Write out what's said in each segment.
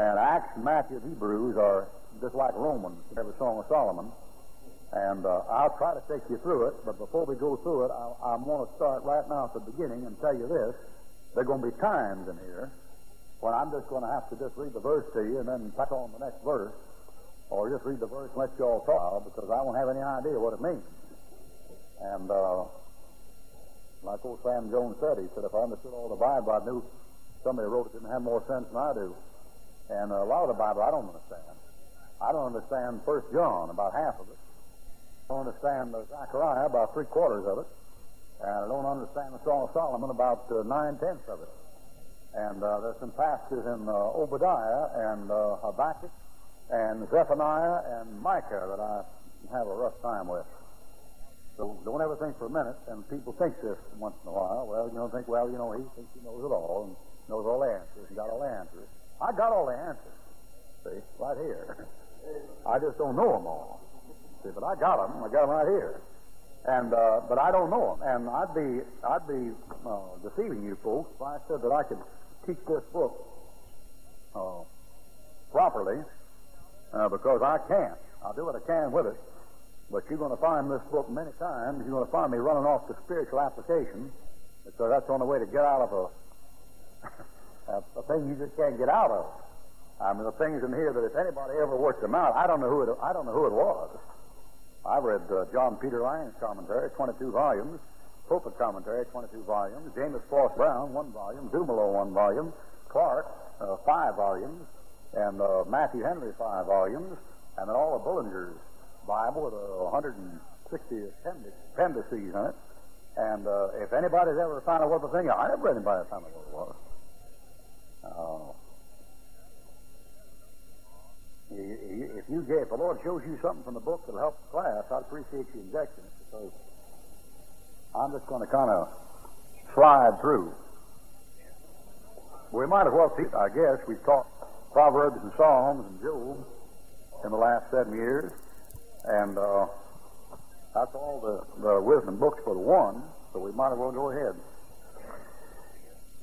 And Acts, Matthew, Hebrews are just like Romans, every Song of Solomon. And uh, I'll try to take you through it, but before we go through it, I, I want to start right now at the beginning and tell you this. There are going to be times in here when I'm just going to have to just read the verse to you and then pass on the next verse, or just read the verse and let you all talk because I won't have any idea what it means. And uh, like old Sam Jones said, he said, if I understood all the Bible, I knew somebody wrote it didn't have more sense than I do. And a lot of the Bible I don't understand. I don't understand First John, about half of it. I don't understand Zechariah, about three quarters of it. And I don't understand the Song of Solomon, about uh, nine tenths of it. And uh, there's some passages in uh, Obadiah and uh, Habakkuk and Zephaniah and Micah that I have a rough time with. So don't ever think for a minute, and people think this once in a while. Well, you don't think, well, you know, he thinks he knows it all and knows all the answers and got all the answers. I got all the answers. See, right here. I just don't know them all. See, but I got them. I got them right here. And uh, but I don't know them, and I'd be I'd be uh, deceiving you folks if I said that I could teach this book uh, properly, uh, because I can't. I'll do what I can with it. But you're going to find this book many times. You're going to find me running off to spiritual application, because that's the only way to get out of a a, a thing you just can't get out of. I mean, the things in here that if anybody ever worked them out, I don't know who it, I don't know who it was. I've read uh, John Peter Lange's commentary, 22 volumes, Pulpit commentary, 22 volumes, Jamieson Fausset Brown, one volume, Dumelow, one volume, Clarke, uh, five volumes, and uh, Matthew Henry, five volumes, and then all of Bullinger's Bible with uh, 160 appendices in it. And uh, if anybody's ever found out what the thing, is, I never read anybody found out what it was. Uh, if you get, if the Lord shows you something from the book that'll help the class, I'd appreciate you injecting it because I'm just going to kind of slide through. We might as well teach, I guess, we've taught Proverbs and Psalms and Job in the last seven years, and uh, that's all the, the wisdom books for the one, so we might as well go ahead.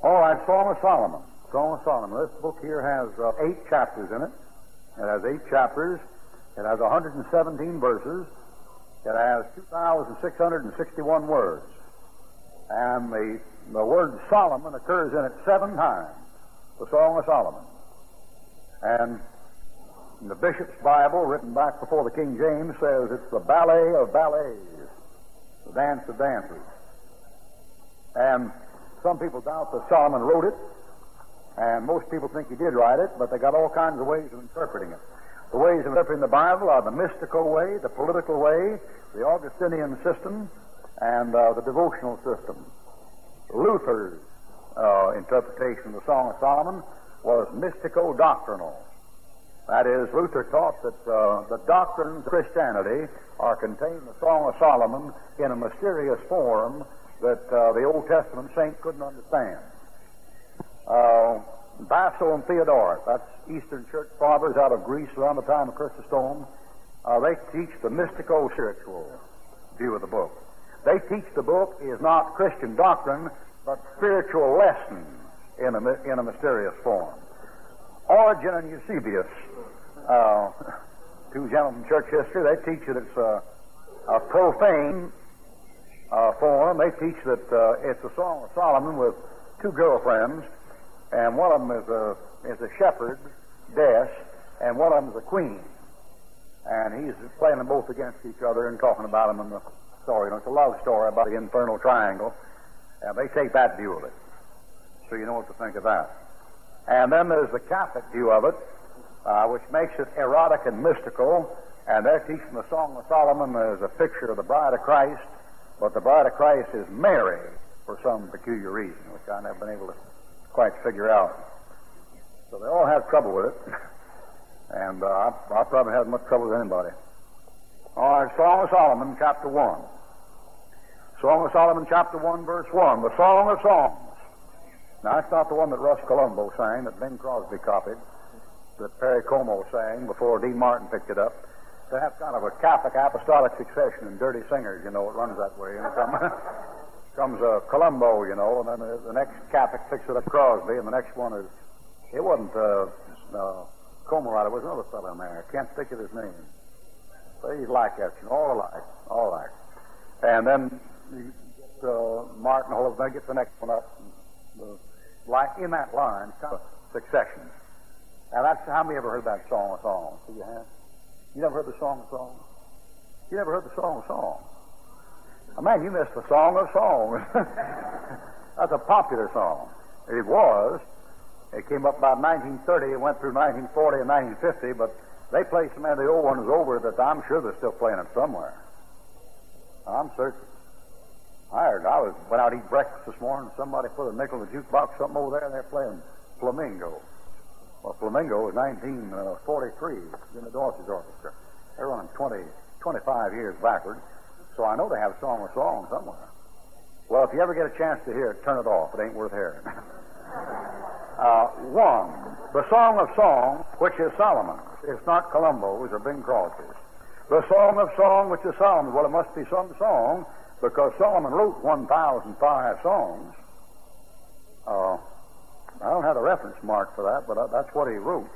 All right, Song of Solomon. Song of Solomon. This book here has uh, eight chapters in it. It has eight chapters. It has 117 verses. It has 2,661 words. And the, the word Solomon occurs in it seven times. The Song of Solomon. And the Bishop's Bible, written back before the King James, says it's the ballet of ballets, the dance of dances. And some people doubt that Solomon wrote it, and most people think he did write it, but they got all kinds of ways of interpreting it. The ways of interpreting the Bible are the mystical way, the political way, the Augustinian system, and uh, the devotional system. Luther's uh, interpretation of the Song of Solomon was mystical doctrinal. That is, Luther taught that uh, the doctrines of Christianity are contained in the Song of Solomon in a mysterious form that uh, the Old Testament saint couldn't understand. Uh, Basil and Theodore. that's Eastern Church fathers out of Greece around the time of Chrysostom. Uh, they teach the mystical spiritual view of the book. They teach the book is not Christian doctrine, but spiritual lessons in a, in a mysterious form. Origen and Eusebius, uh, two gentlemen in church history, they teach that it's a, a profane uh, form. They teach that uh, it's a Song of Solomon with two girlfriends and one of them is a is a shepherd, Bess, and one of them is a queen. And he's playing them both against each other and talking about them in the story. You know, it's a love story about the infernal triangle. And they take that view of it. So you know what to think of that. And then there's the Catholic view of it, uh, which makes it erotic and mystical. And they're teaching the Song of Solomon as a picture of the bride of Christ, but the bride of Christ is Mary for some peculiar reason, which I've never been able to quite figure out. So they all have trouble with it, and uh, I, I probably have much trouble as anybody. All right, Song of Solomon, chapter 1. Song of Solomon, chapter 1, verse 1. The Song of Songs. Now, that's not the one that Russ Columbo sang, that Bing Crosby copied, that Perry Como sang before Dean Martin picked it up. They have kind of a Catholic apostolic succession in dirty singers, you know, it runs that way. You know, comes a Columbo, you know, and then the next Catholic picks it up Crosby, and the next one is, it wasn't uh, uh. There was another fellow in there. I can't think of his name. But he's like that, you know, all alike, all alike. And then you get uh, Martin Holmes, then get the next one up. The, like in that line, kind of succession. Now that's how many ever heard that song of songs? So you have? You never heard the song of songs? You never heard the song of songs? Oh, man, you missed the song of songs. that's a popular song. It was. It came up about 1930. It went through 1940 and 1950, but they played some of the old ones over that I'm sure they're still playing it somewhere. I'm certain. I heard. I was went out to eat breakfast this morning. Somebody put a nickel in the jukebox, something over there, and they're playing Flamingo. Well, Flamingo was 1943 in the Dorsey's Orchestra. They're running 20, 25 years backward, so I know they have a song or song somewhere. Well, if you ever get a chance to hear it, turn it off. It ain't worth hearing. uh, one, the Song of Songs, which is Solomon. It's not Columbo's or Bing Crosby's. The Song of Song, which is Solomon. Well, it must be some song because Solomon wrote 1,005 songs. Uh, I don't have the reference mark for that, but uh, that's what he wrote.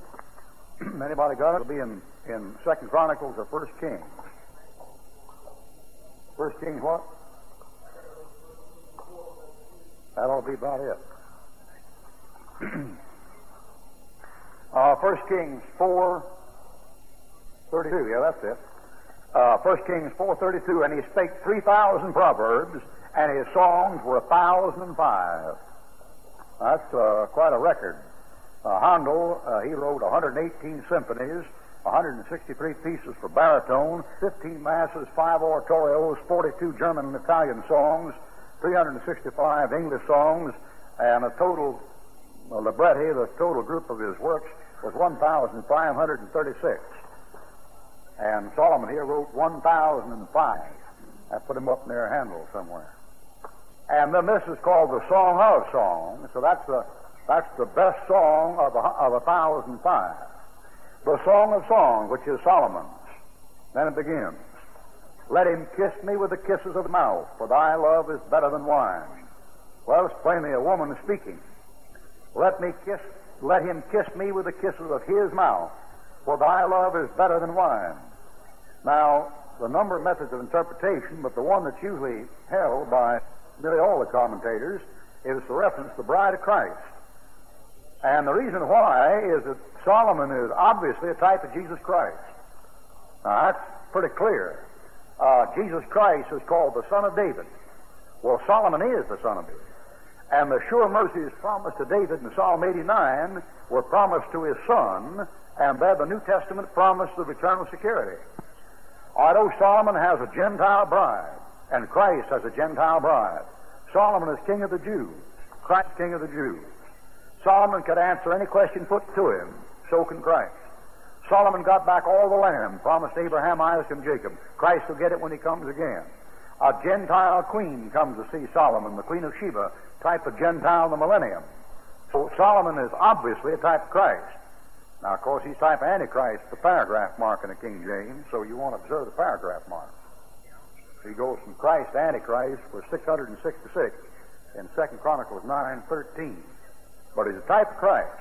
Anybody got it? It'll be in, in Second Chronicles or First Kings. First Kings what? That'll be about it. uh, First Kings four thirty-two. Yeah, that's it. Uh, First Kings four thirty-two. And he spake three thousand proverbs, and his songs were a thousand and five. That's uh, quite a record. Uh, Handel, uh, he wrote 118 symphonies, 163 pieces for baritone, 15 masses, 5 oratorios, 42 German and Italian songs, 365 English songs, and a total libretti, the total group of his works was 1,536. And Solomon here wrote 1,005. I put him up near Handel somewhere. And then this is called the Song of Song. So that's the that's the best song of of a thousand five. The Song of Songs, which is Solomon's. Then it begins. Let him kiss me with the kisses of the mouth, for thy love is better than wine. Well, it's plainly a woman speaking. Let me kiss, let him kiss me with the kisses of his mouth, for thy love is better than wine. Now, the number of methods of interpretation, but the one that's usually held by nearly all the commentators is the reference to the bride of Christ. And the reason why is that Solomon is obviously a type of Jesus Christ. Now, that's pretty clear. Uh, Jesus Christ is called the Son of David. Well, Solomon is the Son of David. And the sure mercies promised to David in Psalm 89 were promised to his son, and there the New Testament promised of eternal security. Although Solomon has a Gentile bride, and Christ has a Gentile bride. Solomon is king of the Jews. Christ king of the Jews. Solomon could answer any question put to him. So can Christ. Solomon got back all the land promised Abraham, Isaac, and Jacob. Christ will get it when he comes again. A Gentile queen comes to see Solomon, the Queen of Sheba, type of Gentile in the millennium. So Solomon is obviously a type of Christ. Now, of course, he's type of Antichrist, the paragraph mark in the King James, so you want to observe the paragraph mark. He goes from Christ to Antichrist for 666 in Second Chronicles 9.13. But he's a type of Christ.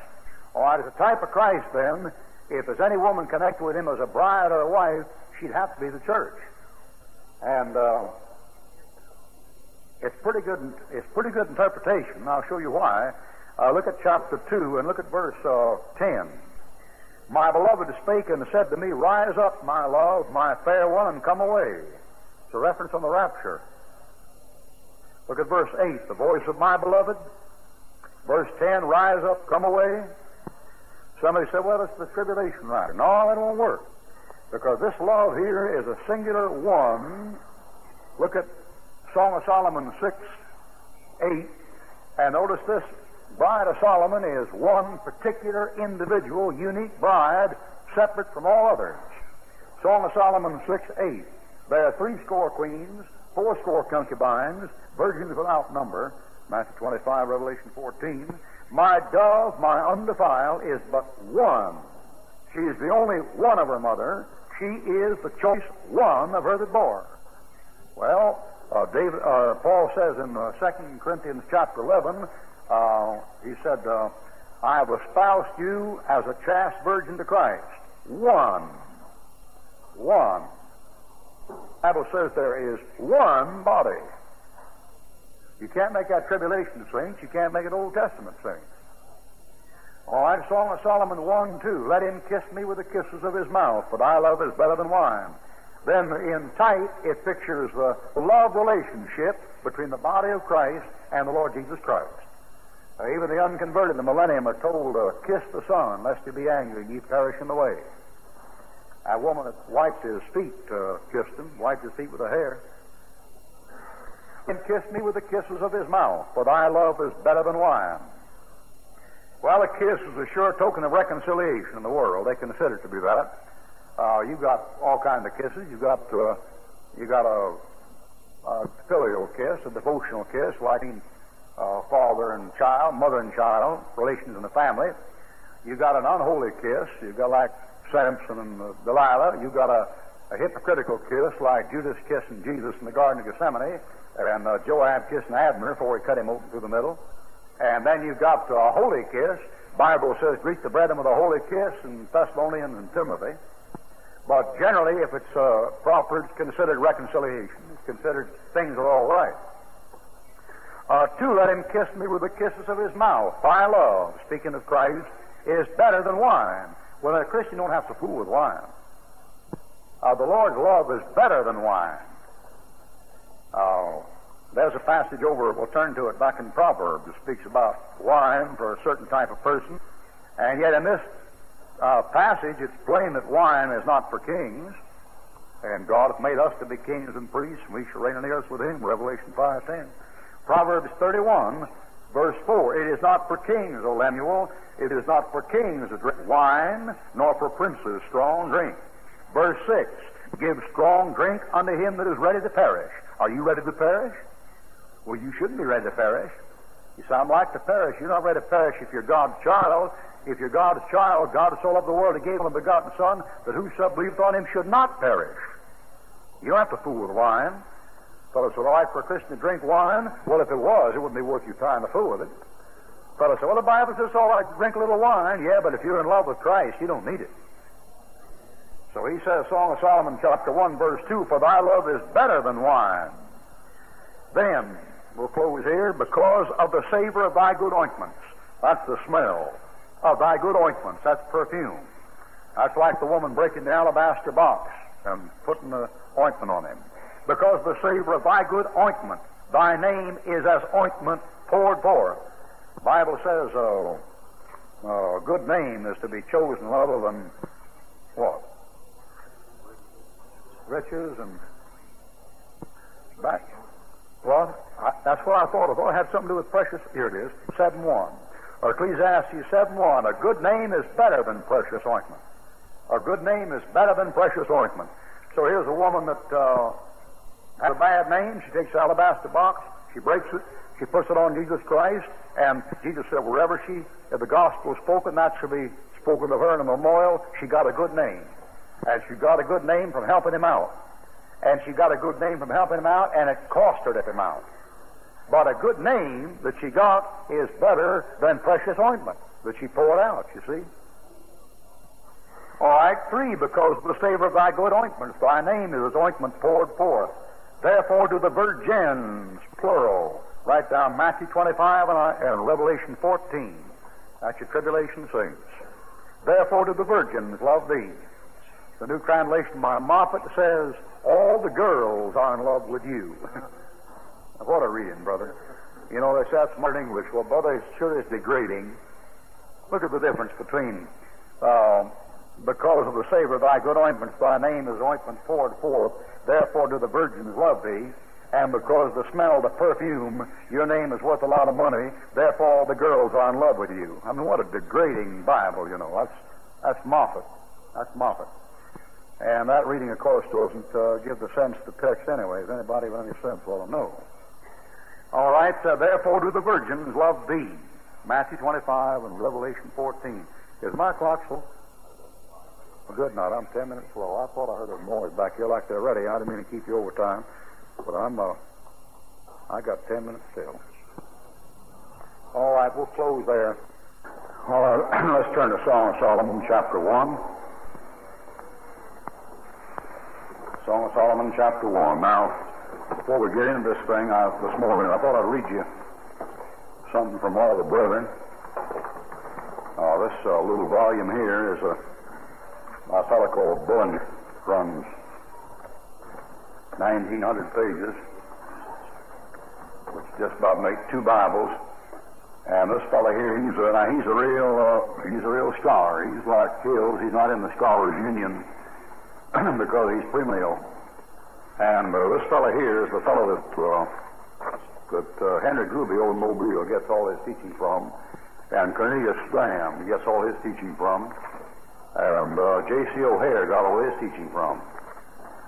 All right, as a type of Christ, then, if there's any woman connected with him as a bride or a wife, she'd have to be the church. And uh, it's pretty good. It's pretty good interpretation. I'll show you why. Uh, look at chapter two and look at verse uh, ten. My beloved spake and said to me, Rise up, my love, my fair one, and come away. It's a reference on the rapture. Look at verse 8, the voice of my beloved. Verse 10, rise up, come away. Somebody said, well, it's the tribulation rider. No, that won't work. Because this love here is a singular one. Look at Song of Solomon 6, 8. And notice this bride of Solomon is one particular individual, unique bride, separate from all others. Song of Solomon 6, 8. There are three score queens, four score concubines, virgins without number. Matthew 25, Revelation 14. My dove, my undefiled, is but one. She is the only one of her mother. She is the choice one of her that bore. Well, uh, David, uh, Paul says in uh, 2 Corinthians chapter 11, uh, he said, uh, I have espoused you as a chaste virgin to Christ. One. One. The Bible says there is one body. You can't make that tribulation saints. You can't make it Old Testament saints. All right, Song of Solomon 1 2. Let him kiss me with the kisses of his mouth, but I love is better than wine. Then in type, it pictures the love relationship between the body of Christ and the Lord Jesus Christ. Uh, even the unconverted, in the millennium, are told to kiss the Son, lest he be angry and ye perish in the way. A woman that wiped his feet uh, kissed him, wiped his feet with her hair. And kissed me with the kisses of his mouth, for thy love is better than wine. Well, a kiss is a sure token of reconciliation in the world. They consider it to be that. Uh, you've got all kinds of kisses. You've got uh, you got a, a filial kiss, a devotional kiss, like uh, father and child, mother and child, relations in the family. You've got an unholy kiss. You've got like Samson and uh, Delilah. You've got a, a hypocritical kiss, like Judas kissing Jesus in the Garden of Gethsemane, and uh, Joab kissing Abner before he cut him open through the middle. And then you've got a holy kiss. Bible says, greet the brethren with a holy kiss in Thessalonians and Timothy. But generally, if it's uh, proper, it's considered reconciliation. It's considered things are all right. Uh, two, let him kiss me with the kisses of his mouth. My love, speaking of Christ, is better than wine. Well, a Christian don't have to fool with wine. Uh, the Lord's love is better than wine. Uh, there's a passage over, we'll turn to it back in Proverbs, that speaks about wine for a certain type of person. And yet in this uh, passage, it's plain that wine is not for kings. And God hath made us to be kings and priests, and we shall reign on the earth with him. Revelation 5.10. Proverbs 31, verse 4. It is not for kings, O Lemuel, it is not for kings to drink wine, nor for princes strong drink. Verse 6. Give strong drink unto him that is ready to perish. Are you ready to perish? Well, you shouldn't be ready to perish. You sound like to perish. You're not ready to perish if you're God's child. If you're God's child, God so loved the world, He gave Him a begotten Son, that whoso believeth on Him should not perish. You don't have to fool with wine. Fellows would like for a Christian to drink wine. Well, if it was, it wouldn't be worth your time to fool with it. Fellows say, well, the Bible says all right, drink a little wine. Yeah, but if you're in love with Christ, you don't need it. So he says, Song of Solomon, chapter 1, verse 2, For thy love is better than wine. Then, we'll close here, because of the savor of thy good ointments. That's the smell of thy good ointments. That's perfume. That's like the woman breaking the alabaster box and putting the ointment on him. Because the savor of thy good ointment, thy name is as ointment poured forth. The Bible says uh, a good name is to be chosen rather than what? Riches and back. Well, I, that's what I thought. I thought it had something to do with precious. Here it is, 7 1. Or Ecclesiastes 7 1. A good name is better than precious ointment. A good name is better than precious ointment. So here's a woman that uh, has a bad name. She takes alabaster box, she breaks it, she puts it on Jesus Christ, and Jesus said, wherever she, if the gospel is spoken, that shall be spoken of her in a memorial. She got a good name. And she got a good name from helping him out. And she got a good name from helping him out, and it cost her to help him out. But a good name that she got is better than precious ointment that she poured out, you see. All right, three, because the savor of thy good ointments, thy name is as ointment poured forth. Therefore do the virgins, plural, write down Matthew 25 and, uh, and Revelation 14. That's your tribulation saints. Therefore do the virgins love thee. The New Translation by Moffatt says, all the girls are in love with you. What a reading, brother. You know, they say that's modern English. Well, brother, it sure is degrading. Look at the difference between, uh, because of the savor of thy good ointments, thy name is ointment poured forth, therefore do the virgins love thee, and because the smell, the perfume, your name is worth a lot of money, therefore all the girls are in love with you. I mean, what a degrading Bible, you know. That's, that's Moffatt. That's Moffatt. And that reading, of course, doesn't uh, give the sense the text anyway. Is anybody with any sense will know. All right, uh, therefore do the virgins love thee. Matthew 25 and Revelation 14. Is my clock slow? Well, good not. I'm 10 minutes slow. I thought I heard a noise back here like they're ready. I didn't mean to keep you over time, but I'm, uh, I got 10 minutes still. All right, we'll close there. All right, let's turn to Song of Solomon, chapter 1. Song of Solomon, chapter 1. Now, before we get into this thing, I, this morning, I thought I'd read you something from all the brethren. Uh, this uh, little volume here is a, a fellow called Bunn, runs 1,900 pages, which just about make two Bibles. And this fellow here, he's a, now he's a real, uh, he's a real scholar. He's like Hills. He's not in the Scholars Union because he's premillennial. And uh, this fellow here is the fellow that uh, that uh, Henry Gruby, old Mobile, gets all his teaching from, and Cornelius Graham gets all his teaching from, and uh, J.C. O'Hair got all his teaching from.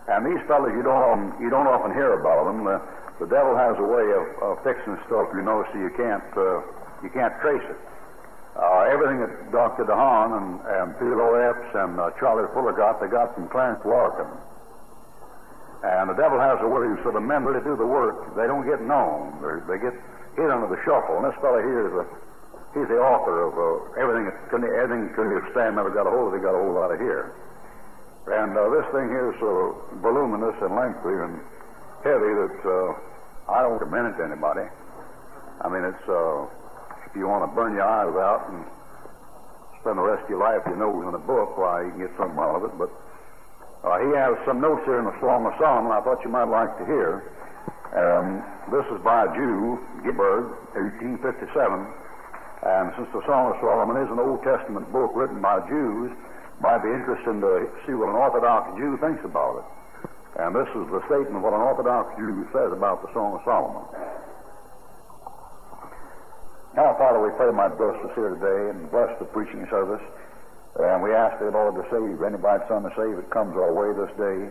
And these fellows, you don't often, you don't often hear about them. The, the devil has a way of, of fixing stuff, you know, so you can't uh, you can't trace it. Uh, everything that Dr. DeHaan and, and Philo Epps and uh, Charlie Fuller got, they got from Clarence Larkin. And the devil has a way so the men really do the work. They don't get known. They're, they get hit under the shuffle. And this fellow here is a, he's the author of uh, everything everything Cornelius Stam ever got a hold of. He got a hold out of here. And uh, this thing here is so voluminous and lengthy and heavy that uh, I don't recommend it to anybody. I mean, it's uh, if you want to burn your eyes out and spend the rest of your life you know in a book, why you can get something out of it. But uh, he has some notes here in the Song of Solomon I thought you might like to hear. Um, this is by a Jew, Gibbard, 1857. And since the Song of Solomon is an Old Testament book written by Jews, it might be interesting to see what an Orthodox Jew thinks about it. And this is the statement of what an Orthodox Jew says about the Song of Solomon. Now, We pray my us here today and bless the preaching service. And we ask the Lord to save anybody Son to save that comes our way this day.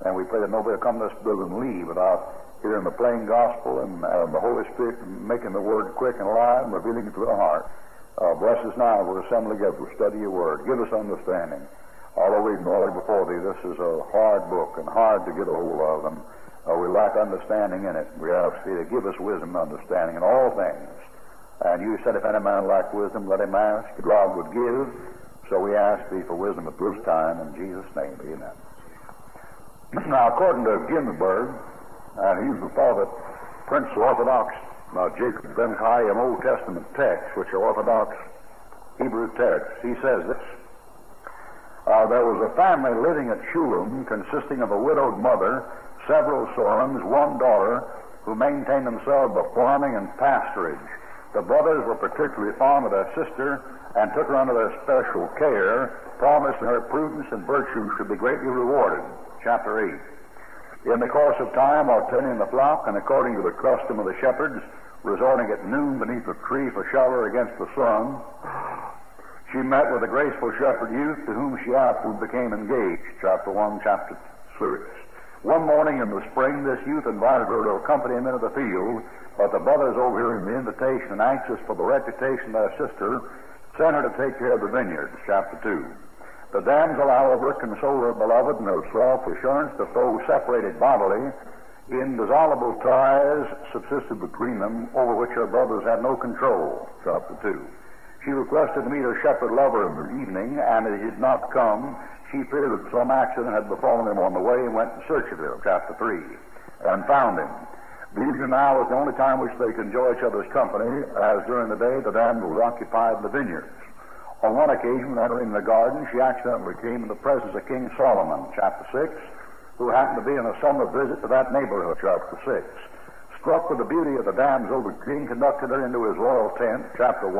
And we pray that nobody come to this building and leave without hearing the plain gospel and the Holy Spirit making the word quick and alive and revealing it to their heart. Uh, bless us now. We're assembled together to study your word. Give us understanding. The reading all before thee, this is a hard book and hard to get a hold of. And uh, we lack understanding in it. We ask thee to give us wisdom and understanding in all things. And you said, if any man lack wisdom, let him ask. God would give. So we ask thee for wisdom at this time in Jesus' name. Amen. Now, according to Ginsburg, and he's the father, Prince Orthodox uh, Jacob Ben Chaim Old Testament texts, which are Orthodox Hebrew texts, he says this. Uh, there was a family living at Shulam consisting of a widowed mother, several sons, one daughter, who maintained themselves by farming and pasturage. The brothers were particularly fond of their sister and took her under their special care, promising her prudence and virtue should be greatly rewarded. Chapter 8. In the course of time, while tending the flock, and according to the custom of the shepherds, resorting at noon beneath a tree for shelter against the sun, she met with a graceful shepherd youth to whom she afterward became engaged. Chapter 1, chapter 6. One morning in the spring, this youth invited her to accompany him into the field, but the brothers, overhearing the invitation and anxious for the reputation of their sister, sent her to take care of the vineyards, chapter 2. The damsel, however, consoled her beloved and her self-assurance that though separated bodily, indissoluble ties subsisted between them over which her brothers had no control, chapter 2. She requested to meet her shepherd lover in the evening, and as he did not come, she feared that some accident had befallen him on the way and went in search of him, chapter 3, and found him. The evening now was the only time which they could enjoy each other's company, as during the day the damsels occupied in the vineyards. On one occasion, entering the garden, she accidentally came in the presence of King Solomon, chapter 6, who happened to be on a summer visit to that neighborhood, chapter 6. Struck with the beauty of the damsel, the king conducted her into his royal tent, chapter 1,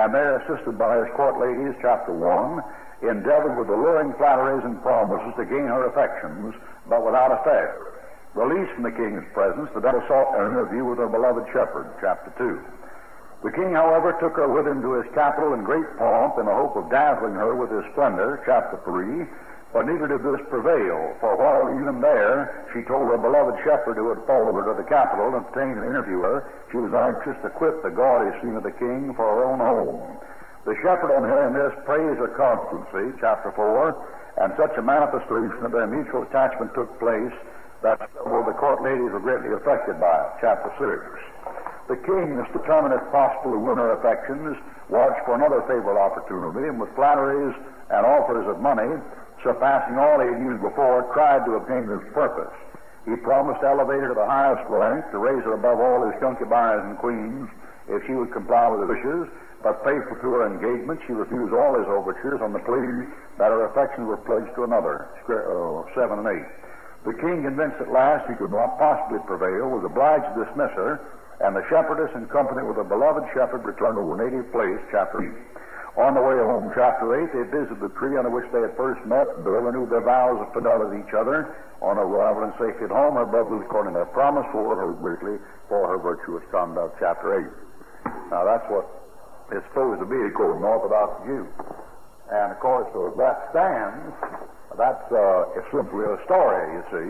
and there, assisted by his court ladies, chapter 1, endeavored with alluring flatteries and promises to gain her affections, but without effect. Released from the king's presence, the devil sought an interview with her beloved shepherd, chapter 2. The king, however, took her with him to his capital in great pomp in the hope of dazzling her with his splendor, chapter 3. But neither did this prevail, for while even there she told her beloved shepherd who had followed her to the capital and obtained an interview her, she was anxious to quit the gaudy scene of the king for her own home. The shepherd, on hearing this, praised her constancy, chapter 4, and such a manifestation of their mutual attachment took place that several the court ladies were greatly affected by it. Chapter 6. The king, as determined as possible to win her affections, watched for another favorable opportunity, and with flatteries and offers of money, surpassing all he had used before, tried to obtain his purpose. He promised to elevate her to the highest rank, to raise her above all his concubines and queens, if she would comply with his wishes, but faithful to her engagement, she refused all his overtures on the plea that her affections were pledged to another. Uh, 7 and 8. The king, convinced at last he could not possibly prevail, was obliged to dismiss her, and the shepherdess, in company with a beloved shepherd, returned to her native place, chapter 8. On the way home, chapter 8, they visited the tree under which they had first met. They renewed their vows of fidelity to each other. On arrival and safety at home, her brothers, according to their promise, for her greatly for her virtuous conduct, chapter 8. Now, that's what it's supposed to be, according to Orthodox Jew. And, of course, that stands that's uh, it's simply a story, you see.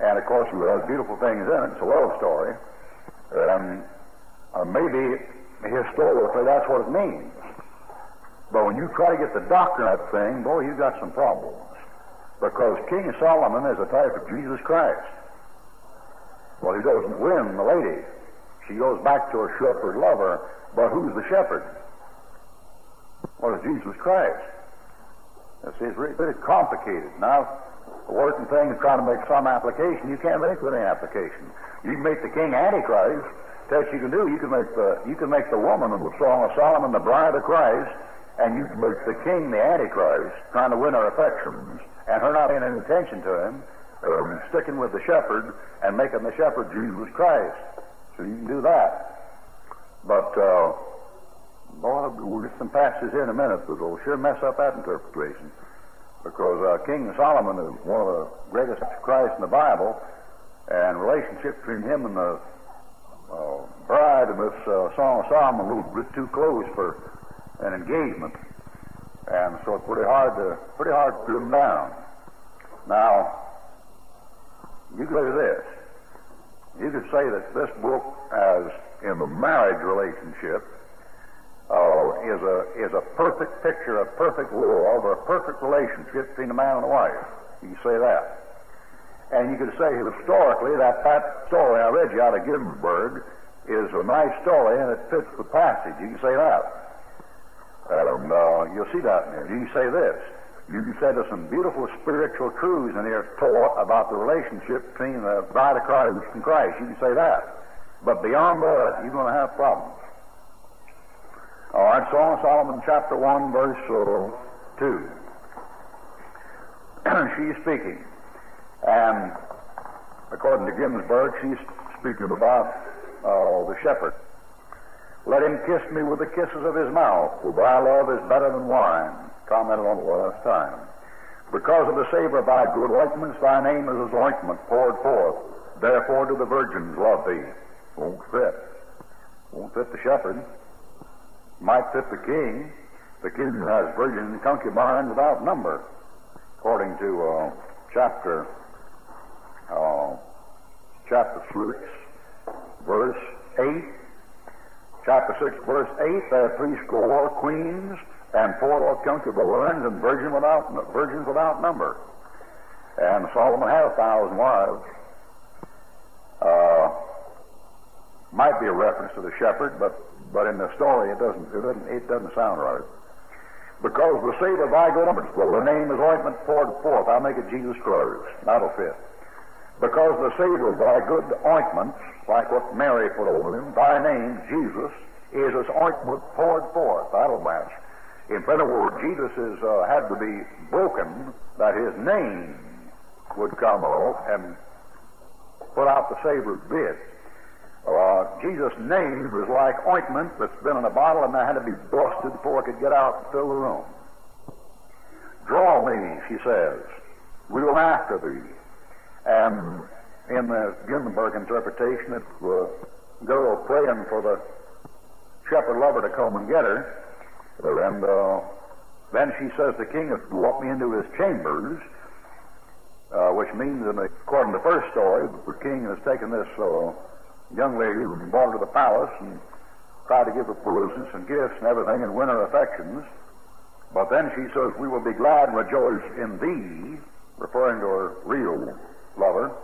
And of course, it has beautiful things in it. It's a love story. Um, uh, maybe historically that's what it means. But when you try to get the doctrine of thing, boy, you've got some problems. Because King Solomon is a type of Jesus Christ. Well, he doesn't win the lady. She goes back to her shepherd lover. But who's the shepherd? Well, it's Jesus Christ. It's really pretty complicated. Now, the working thing is trying to make some application. You can't make any application. You can make the king Antichrist. That's what you can do. You can make the you can make the woman in the Song of Solomon the bride of Christ, and you can make the king the Antichrist, trying to win her affections, and her not paying any attention to him, um, sticking with the shepherd and making the shepherd Jesus Christ. So you can do that. But uh, Boy, we'll get some passages here in a minute that will sure mess up that interpretation. Because uh, King Solomon is one of the greatest Christ in the Bible, and relationship between him and the uh, bride in this uh, Song of Solomon a little bit too close for an engagement, and so it's pretty hard to pretty hard to put them down. Now, you could say this. You could say that this book, as in the marriage relationship, is a is a perfect picture, a perfect love, or a perfect relationship between a man and a wife. You can say that. And you could say historically that that story I read you out of Ginsburg is a nice story and it fits the passage. You can say that. And uh, you'll see that in. You can say this. You can say there's some beautiful spiritual truths in here taught about the relationship between the bride of Christ and Christ. You can say that. But beyond that, you're going to have problems. All right, Song of Solomon, chapter 1, verse uh, 2. she's speaking. And according to Ginsburg, she's speaking about uh, the shepherd. Let him kiss me with the kisses of his mouth, for thy love is better than wine. Commented on it last time. Because of the savor of thy good ointments, thy name is as ointment poured forth. Therefore do the virgins love thee. Won't fit. Won't fit the shepherd might fit the king. The king has virgins and concubines without number, according to uh, chapter uh, chapter six, verse eight. Chapter six, verse eight. There are three score queens and four concubines and virgin without virgins without number. And Solomon had a thousand wives. Uh, might be a reference to the shepherd, but but in the story, it doesn't, it doesn't, it doesn't sound right. Because the seed of thy the name is ointment poured forth. I'll make it Jesus Christ. That'll fit. Because the seed of thy good ointments, like what Mary put over him, thy name, Jesus, is as ointment poured forth. That'll match. In other words, Jesus is, uh, had to be broken that his name would come off and put out the savor's bit. Uh, Jesus' name was like ointment that's been in a bottle and that had to be busted before it could get out and fill the room. Draw me, she says. We will after thee. And in the Ginsburg interpretation, it's the girl praying for the shepherd lover to come and get her. And uh, then she says, The king has brought me into his chambers, uh, which means, according to the first story, the king has taken this uh, young lady who was brought to the palace and tried to give her presents and gifts and everything and win her affections. But then she says, We will be glad and rejoice in thee, referring to her real lover.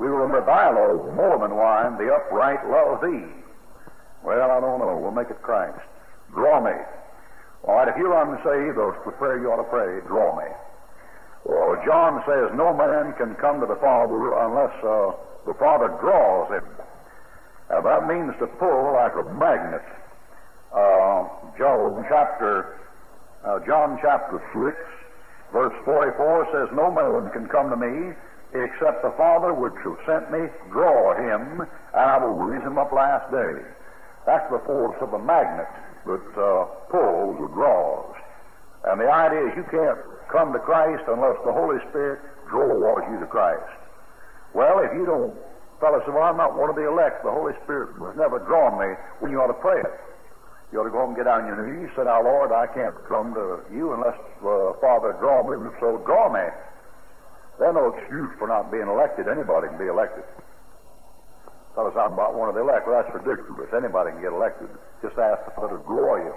We will remember thy love more than wine, the upright love thee. Well, I don't know. We'll make it Christ. Draw me. All right, if you're unsaved, the prayer you ought to pray, draw me. Well, John says no man can come to the Father unless uh, the Father draws him. Now, that means to pull like a magnet. Uh, John chapter, uh, John chapter 6, verse 44 says, No man can come to me except the Father which has sent me draw him, and I will raise him up last day. That's the force of a magnet that uh, pulls or draws. And the idea is you can't come to Christ unless the Holy Spirit draws you to Christ. Well, if you don't, fellow say, well, I'm not one of the elect. The Holy Spirit has never drawn me. Well, you ought to pray it. You ought to go and get down on your knees. Say, now, Lord, I can't come to you unless the Father draw me, so draw me. There's no excuse for not being elected. Anybody can be elected. Fellas, I'm about one of the elect. Well, that's ridiculous. Anybody can get elected. Just ask the Father to draw you.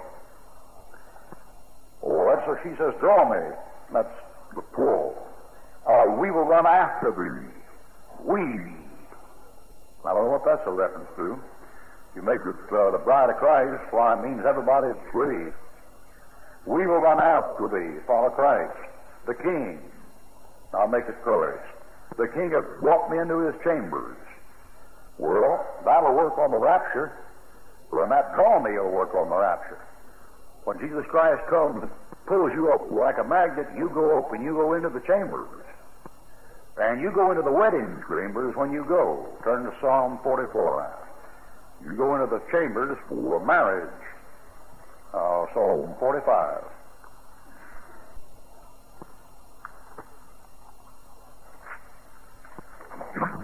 Oh, that's what she says, draw me. That's the pull. Uh, we will run after thee. We. I don't know what that's a reference to. You make it uh, the bride of Christ, why it means everybody's free. We will run after thee, follow Christ, the King. I'll make it clear. The King has brought me into his chambers. Well, that'll work on the rapture. When that draw me it'll work on the rapture. When Jesus Christ comes and pulls you up like a magnet, you go up and you go into the chambers. And you go into the wedding chambers when you go. Turn to Psalm 44 now. You go into the chambers for marriage. Uh, Psalm 45.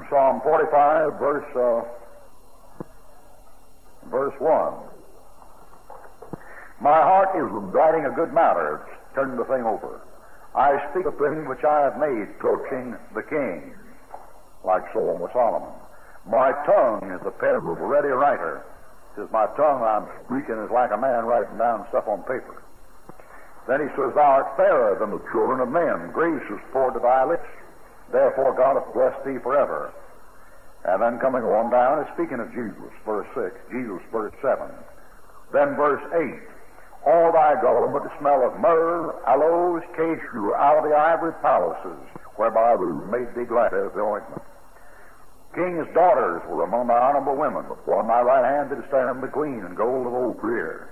Psalm 45, verse uh, verse 1. My heart is writing a good matter. Turn the thing over. I speak of thing which I have made, coaching the king, like Solomon. My tongue is the pen of a ready writer. Says my tongue I'm speaking is like a man writing down stuff on paper. Then he says, Thou art fairer than the children of men. Grace is poured to thy lips. Therefore God hath blessed thee forever. And then coming on down, it's speaking of Jesus, verse 6, Jesus, verse 7. Then verse 8, all thy government smell of myrrh, aloes, cassia, out of the ivory palaces, whereby we made thee glad as the ointment. King's daughters were among thy honorable women. Upon my right hand did stand the queen in gold of Ophir.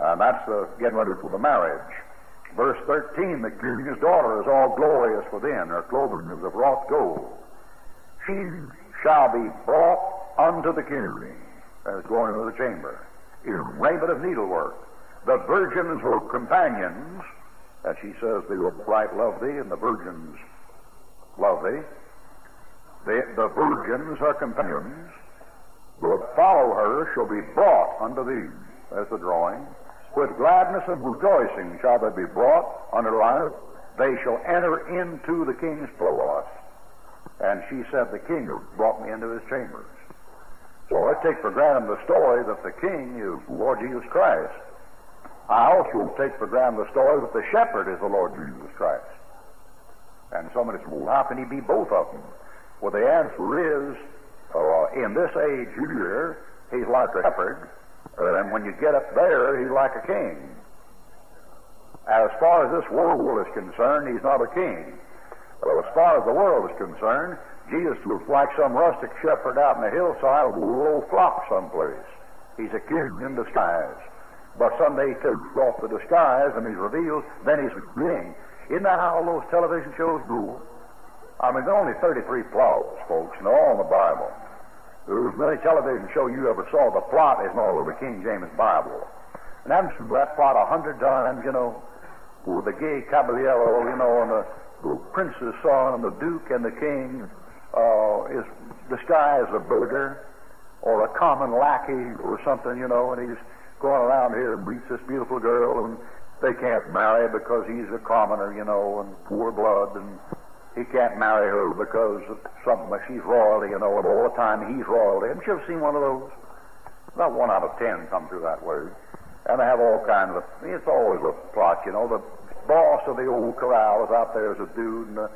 And that's the getting ready for the marriage. Verse 13, the king's daughter is all glorious within. Her clothing is of wrought gold. She shall be brought unto the king, as going into the chamber, in raiment of needlework. The virgins were companions, as she says, the upright love thee, and the virgins love thee. The, the virgins are companions. That follow her shall be brought unto thee. There's the drawing. With gladness and rejoicing shall they be brought unto life. They shall enter into the king's palace. And she said, The king brought me into his chambers. So I take for granted the story that the king is Lord Jesus Christ. I also take for granted the story that the shepherd is the Lord Jesus Christ. And somebody says, Well, how can he be both of them? Well, the answer is, uh, in this age here, he's like a shepherd, and when you get up there, he's like a king. As far as this world is concerned, he's not a king. Well, as far as the world is concerned, Jesus looks like some rustic shepherd out in the hillside with a little flock someplace. He's a king in disguise. But someday he takes off the disguise and he's revealed, then he's king. Isn't that how all those television shows go? I mean, there are only 33 plots, folks, and all in the Bible. There's many television show you ever saw. The plot is all over King James Bible. And I've seen that plot a hundred times, you know, with the gay caballero, you know, and the the prince's son and the duke and the king uh, is disguised as a burgher or a common lackey or something, you know, and he's going around here and meets this beautiful girl, and they can't marry because he's a commoner, you know, and poor blood, and he can't marry her because of something she's royalty, you know, and all the time he's royalty. Haven't you ever seen one of those? About one out of ten come through that word. And they have all kinds of, it's always a plot, you know. The boss of the old corral is out there as a dude and a,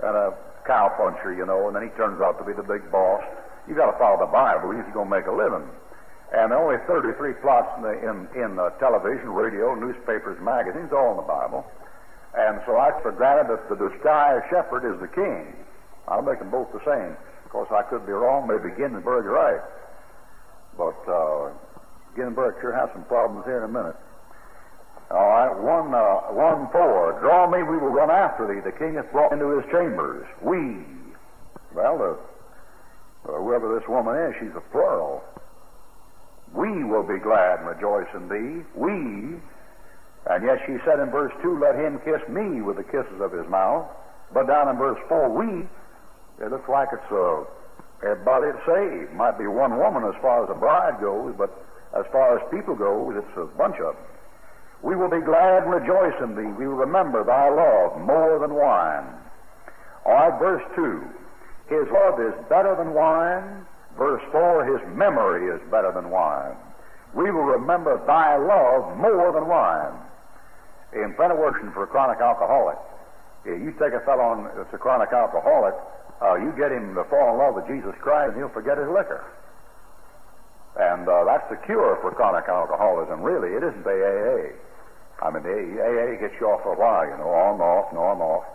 and a cow puncher, you know, and then he turns out to be the big boss. You got to follow the Bible if you're going to make a living. And only 33 plots in, the, in, in the television, radio, newspapers, magazines, all in the Bible. And so I for granted that the disguised shepherd is the king. I'll make them both the same. Of course, I could be wrong. Maybe Ginsburg right. But uh, Ginsburg sure has some problems here in a minute. All right, one, uh, one four. Draw me, we will run after thee. The king hath brought into his chambers. We. Well, uh, uh, whoever this woman is, she's a plural. We will be glad and rejoice in thee. We. And yet she said in verse 2, Let him kiss me with the kisses of his mouth. But down in verse 4, we, it looks like it's uh, everybody saved. Might be one woman as far as the bride goes, but as far as people goes, it's a bunch of them. We will be glad and rejoice in thee. We will remember thy love more than wine. All right, verse 2. His love is better than wine. Verse 4, his memory is better than wine. We will remember thy love more than wine. In Pentaworship for a chronic alcoholic, you take a fellow on, that's a chronic alcoholic, uh, you get him to fall in love with Jesus Christ, and he'll forget his liquor. And uh, that's the cure for chronic alcoholism. Really, it isn't the AA. I mean, the AA gets you off for a while, you know, on and off and on and off.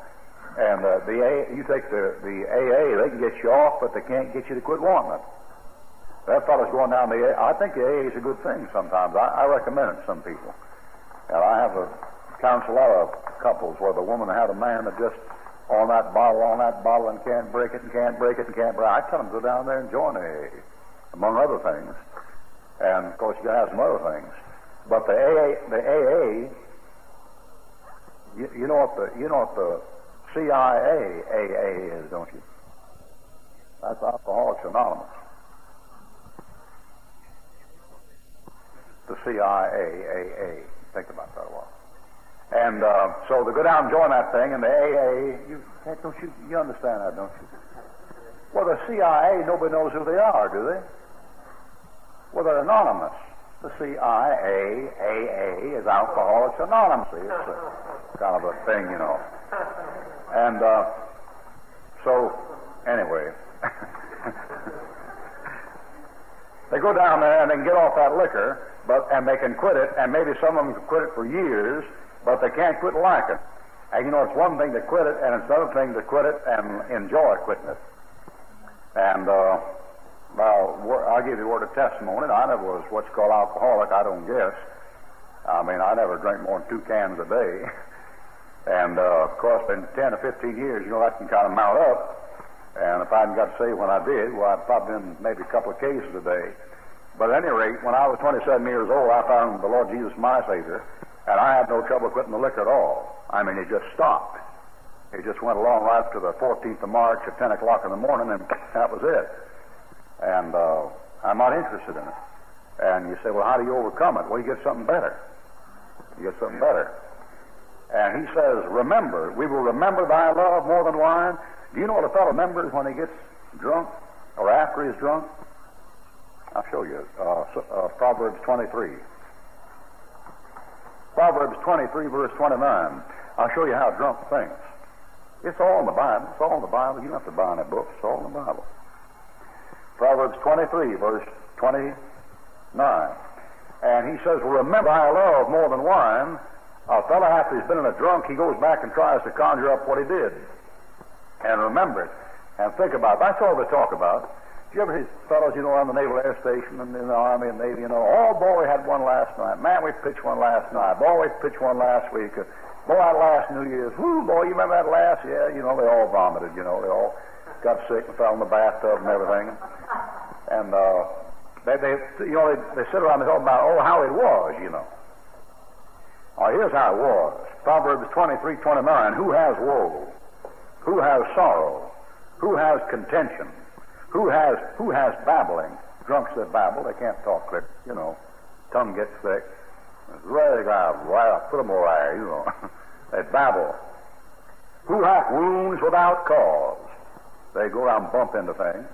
And uh, the AA, you take the, the AA, they can get you off, but they can't get you to quit wanting it. That fellow's going down the AA. I think the AA is a good thing sometimes. I, I recommend it to some people. And I have a counsel a lot of couples where the woman had a man that just on that bottle, on that bottle, and can't break it, and can't break it, and can't break it. I tell them to go down there and join AA, among other things. And of course, you got to have some other things. But the AA, the AA, you, you know what the you know what the CIA is, don't you? That's Alcoholics Anonymous. The CIA. Think about that a while. And uh, so they go down and join that thing, and the AA, you don't you you understand that, don't you? Well, the CIA, nobody knows who they are, do they? Well, they're anonymous. The CIA, AA is Alcoholics Anonymous. It's a, kind of a thing, you know. And uh, so, anyway, they go down there and they can get off that liquor, but and they can quit it, and maybe some of them can quit it for years, but they can't quit liking. And you know, it's one thing to quit it, and it's another thing to quit it and enjoy quitting it. And uh, well, I'll give you a word of testimony. I never was what's called alcoholic. I don't guess. I mean, I never drank more than two cans a day. And uh, of course, in 10 or 15 years, you know, that can kind of mount up. And if I hadn't got saved when I did, well, I'd probably been maybe a couple of cases a day. But at any rate, when I was 27 years old, I found the Lord Jesus my Savior, and I had no trouble quitting the liquor at all. I mean, it just stopped. It just went along right to the 14th of March at 10 o'clock in the morning, and that was it and uh, I'm not interested in it. And you say, well, how do you overcome it? Well, you get something better. You get something better. And he says, remember, we will remember thy love more than wine. Do you know what a fellow remembers when he gets drunk or after he's drunk? I'll show you. Uh, uh, Proverbs 23. Proverbs 23, verse 29. I'll show you how drunk thinks. It's all in the Bible. It's all in the Bible. You don't have to buy any books. It's all in the Bible. Proverbs 23, verse 29. And he says, Remember I love more than wine. A fellow, after he's been in a drunk, he goes back and tries to conjure up what he did. And remember it. And think about it. That's all they talk about. Do you ever hear fellows, you know, on the Naval Air Station and in the Army and Navy, you know, oh, boy, we had one last night. Man, we pitched one last night. Boy, we pitched one last week. Boy, that last New Year's. Whoo, boy, you remember that last? Yeah, you know, they all vomited, you know. They all got sick and fell in the bathtub and everything. And uh, they, they, you know, they, they sit around and talk about, oh, how it was, you know. Oh, here's how it was. Proverbs 23, 29. Who has woe? Who has sorrow? Who has contention? Who has who has babbling? Drunks that babble, they can't talk clear, you know. Tongue gets thick. Right, right, put them away, you know. they babble. Who hath wounds without cause? They go around bump into things.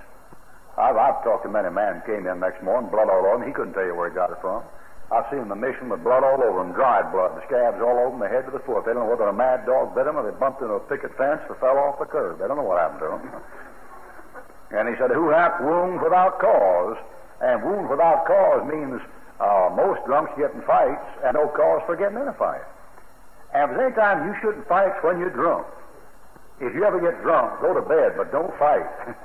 I've, I've talked to many men came in next morning, blood all over. He couldn't tell you where he got it from. I've seen him in the mission with blood all over him, dried blood, the scabs all over him, the head to the foot. They don't know whether a mad dog bit him or they bumped into a picket fence or fell off the curb. They don't know what happened to him. And he said, Who hath wounds without cause? And wound without cause means uh, most drunks get in fights and no cause for getting in a fight. And if there's any time you shouldn't fight, when you're drunk. If you ever get drunk, go to bed, but don't fight.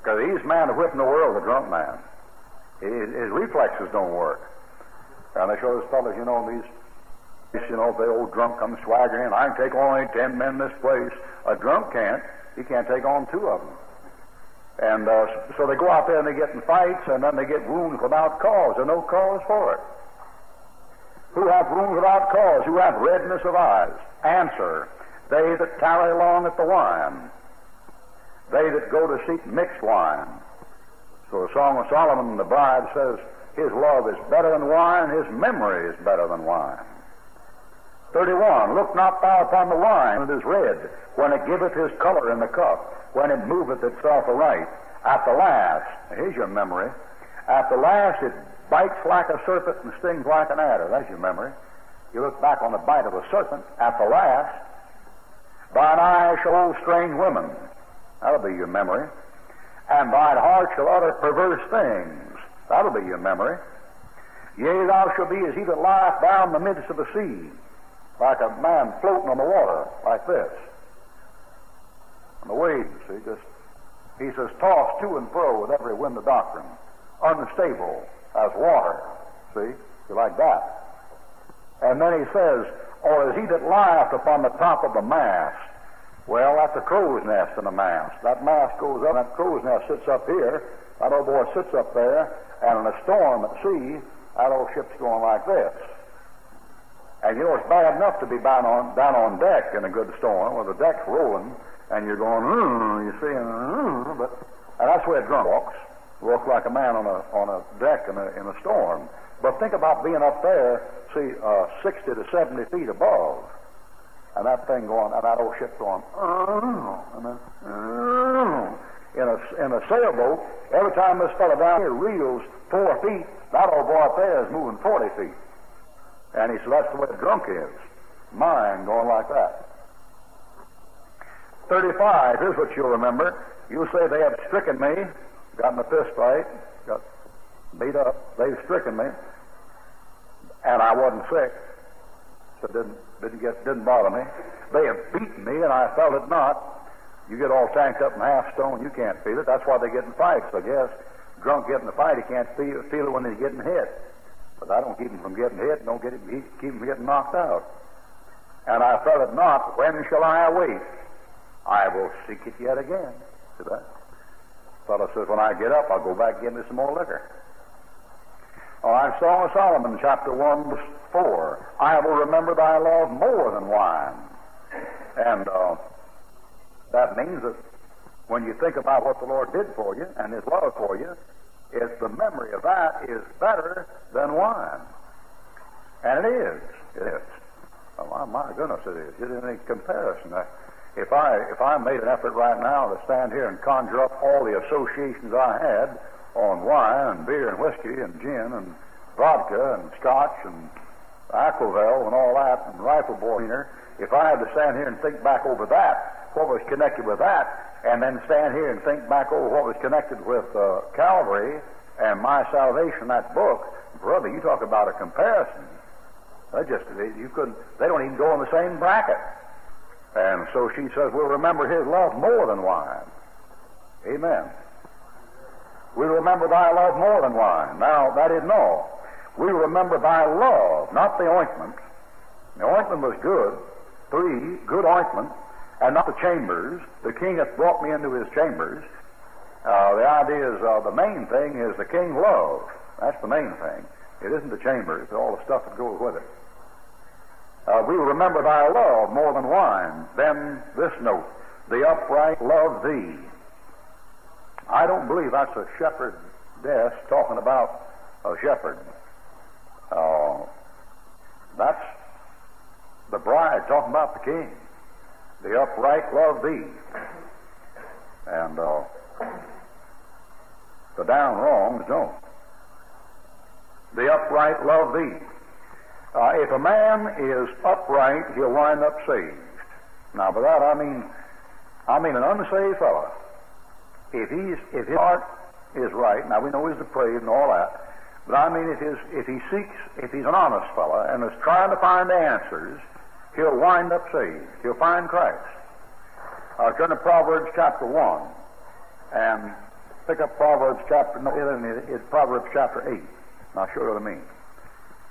Because the easiest man to whip in the world is a drunk man. His, his reflexes don't work. And they show those fellas, you know, these, you know, the old drunk comes swaggering in. I can take only ten men in this place. A drunk can't. He can't take on two of them. And uh, so they go out there and they get in fights, and then they get wounds without cause, or no cause for it. Who have wounds without cause? Who have redness of eyes? Answer: They that tarry long at the wine. They that go to seek mixed wine. So the Song of Solomon, the bride says, His love is better than wine, His memory is better than wine. 31. Look not thou upon the wine that is red, when it giveth his color in the cup, when it moveth itself aright. At the last, here's your memory. At the last, it bites like a serpent and stings like an adder. That's your memory. You look back on the bite of a serpent. At the last, thine eyes shall hold strange women. That'll be your memory. And thine heart shall utter perverse things. That'll be your memory. Yea, thou shalt be as he that lieth down in the midst of the sea like a man floating on the water, like this. And the waves, see, just, he says, tossed to and fro with every wind of doctrine, unstable as water, see, You like that. And then he says, or is he that lieth upon the top of the mast? Well, that's a crow's nest in a mast. That mast goes up, that crow's nest sits up here, that old boy sits up there, and in a storm at sea, that old ship's going like this. And you know, it's bad enough to be down on, down on deck in a good storm where the deck's rolling and you're going, hmm, you see, hmm, but and that's where a drunk walks. Walks like a man on a on a deck in a in a storm. But think about being up there, see, uh, 60 to 70 feet above, and that thing going, and that old ship going, uh, and then, in a in a sailboat. Every time this fellow down here reels four feet, that old boy up there is moving 40 feet. And he said, that's the way a drunk is. Mind going like that. 35, here's what you'll remember. You'll say, they have stricken me, got in a fist fight, got beat up. They've stricken me, and I wasn't sick, so didn't, didn't, get, didn't bother me. They have beaten me, and I felt it not. You get all tanked up and half stone, you can't feel it. That's why they get in fights, I guess. Drunk getting in a fight, he can't feel, feel it when he's getting hit. But I don't keep him from getting hit, don't get him, keep him from getting knocked out. And I felt it not, when shall I await? I will seek it yet again. See that? Fellow says, when I get up, I'll go back and get me some more liquor. Right, Song of Solomon, chapter 1, verse 4. I will remember thy love more than wine. And uh, that means that when you think about what the Lord did for you and his love for you, is the memory of that is better than wine. And it is. It is. Oh, my, goodness, it is. It isn't any comparison. I, if I if I made an effort right now to stand here and conjure up all the associations I had on wine and beer and whiskey and gin and vodka and scotch and aquavell and all that and rifle bore if I had to stand here and think back over that, what was connected with that, and then stand here and think back over what was connected with uh, Calvary and my salvation, that book, brother, you talk about a comparison. They just you couldn't. They don't even go in the same bracket. And so she says, "We'll remember His love more than wine." Amen. We remember Thy love more than wine. Now that isn't all. We remember Thy love, not the ointment. The ointment was good, three good ointment, and not the chambers. The king hath brought me into his chambers. Uh, the idea is uh, the main thing is the king love. That's the main thing. It isn't the chambers, all the stuff that goes with it. Uh, we remember thy love more than wine. Then this note, the upright love thee. I don't believe that's a shepherd desk talking about a shepherd. Uh, that's the bride talking about the king. The upright love thee. And uh, the down wrongs don't. The upright love thee. Uh, if a man is upright, he'll wind up saved. Now, by that I mean, I mean an unsaved fellow. If he's if his heart is right. Now we know he's depraved and all that. But I mean, if, his, if he seeks, if he's an honest fellow and is trying to find the answers, he'll wind up saved. He'll find Christ. I'll turn to Proverbs chapter 1 and pick up Proverbs chapter, no, it's Proverbs chapter 8. I'll show you what I mean.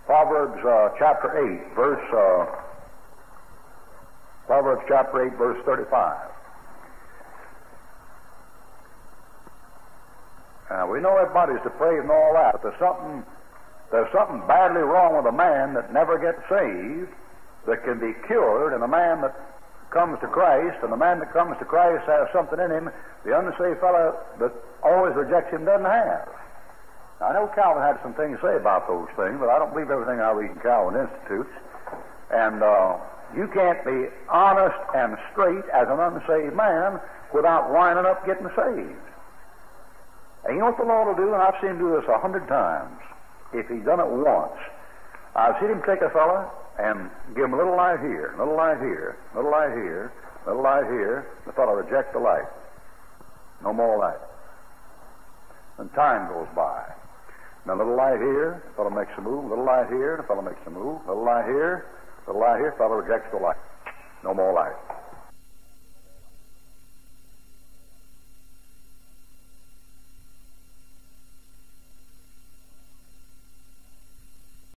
Proverbs uh, chapter 8, verse, uh, Proverbs chapter 8, verse 35. Now, we know everybody's depraved and all that, but there's something, there's something badly wrong with a man that never gets saved that can be cured, and a man that comes to Christ, and the man that comes to Christ has something in him the unsaved fellow that always rejects him doesn't have. I know Calvin had some things to say about those things, but I don't believe everything I read in Calvin Institutes. And uh, you can't be honest and straight as an unsaved man without winding up getting saved. And you know what the Lord will do? And I've seen him do this a hundred times. If he's done it once, I've seen him take a fella and give him a little light here, a little light here, a little light here, a little light here. The fellow rejects the light. No more light. And time goes by. Now, a little light here, the fellow makes a move. A little light here, the fellow makes a move. A little light here, a little light here, the fellow rejects the light. No more light.